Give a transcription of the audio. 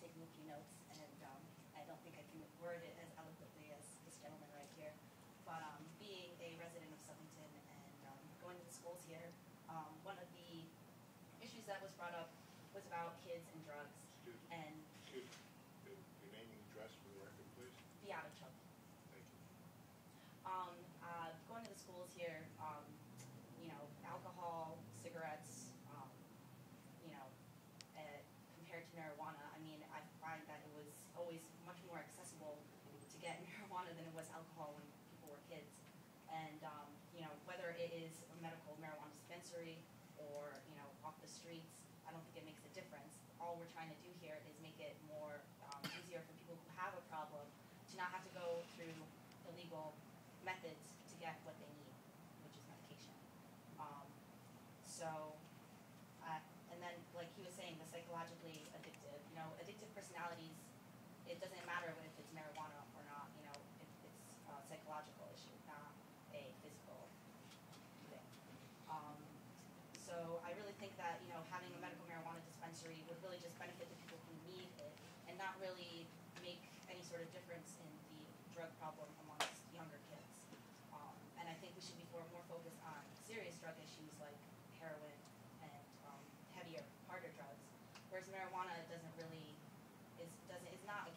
a few notes, and um, I don't think I can word it as eloquently as this gentleman right here. But um, being a resident of Southington and um, going to the schools here, um, one of the issues that was brought up was about kids and drugs. And excuse, me. your name and address for the record, please. the out of trouble. Thank you. Um, uh, going to the schools here, um, you know, alcohol, cigarettes, um, you know, uh, compared to marijuana, I mean, I find that it was always much more accessible to get marijuana than it was alcohol when people were kids. And, um, you know, whether it is a medical marijuana dispensary or, you know, off the streets, I don't think it makes a difference. All we're trying to do here is make it more, um, easier for people who have a problem to not have to go through illegal methods to get what they need, which is medication. Um, so, uh, and then, like he was saying, the psychologically addictive, you know, addictive personalities, it doesn't matter if it's marijuana or not, you know, it, it's a psychological issue, not a physical thing. Um, so I really think that, you know, having a medical marijuana dispensary would really just benefit the people who need it and not really make any sort of difference in the drug problem amongst younger kids. Um, and I think we should be more, more focused on serious drug issues like heroin and um, heavier, harder drugs. Whereas marijuana doesn't really is doesn't is not.